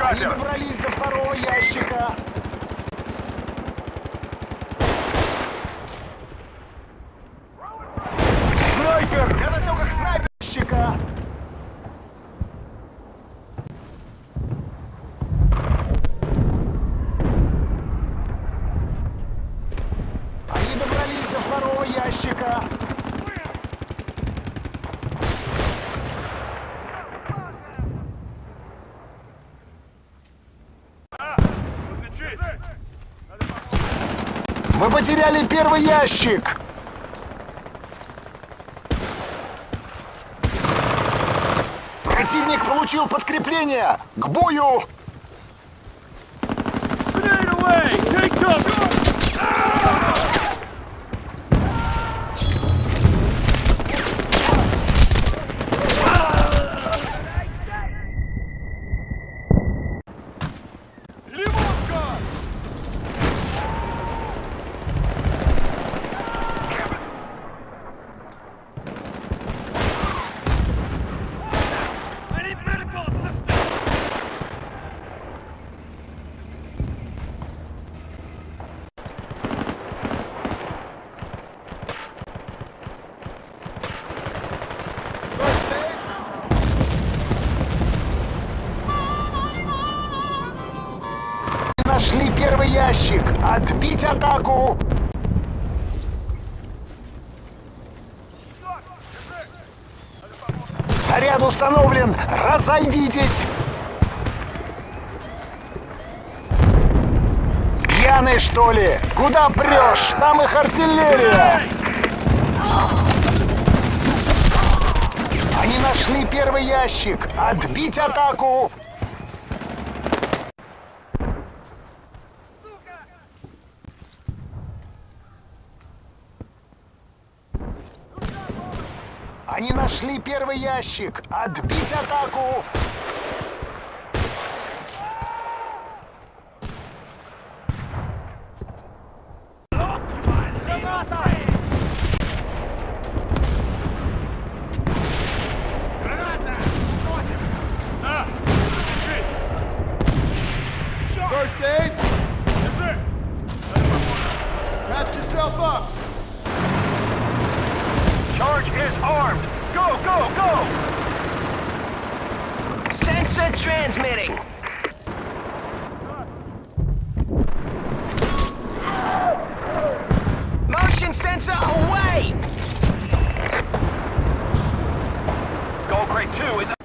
Они добрались до второго ящика. Снайпер! Я засек их снайперщика! Они добрались до второго ящика. Мы потеряли первый ящик. Противник получил подкрепление. К бою! Первый ящик. Отбить атаку. Заряд установлен. Разойдитесь. Пьяный, что ли? Куда прешь? Там их артиллерия. Они нашли первый ящик. Отбить атаку. Они нашли первый ящик. Отбить атаку. First aid, Держи! patch yourself up. Is armed. Go, go, go! Sensor transmitting. Motion sensor away! Gold Crate 2 is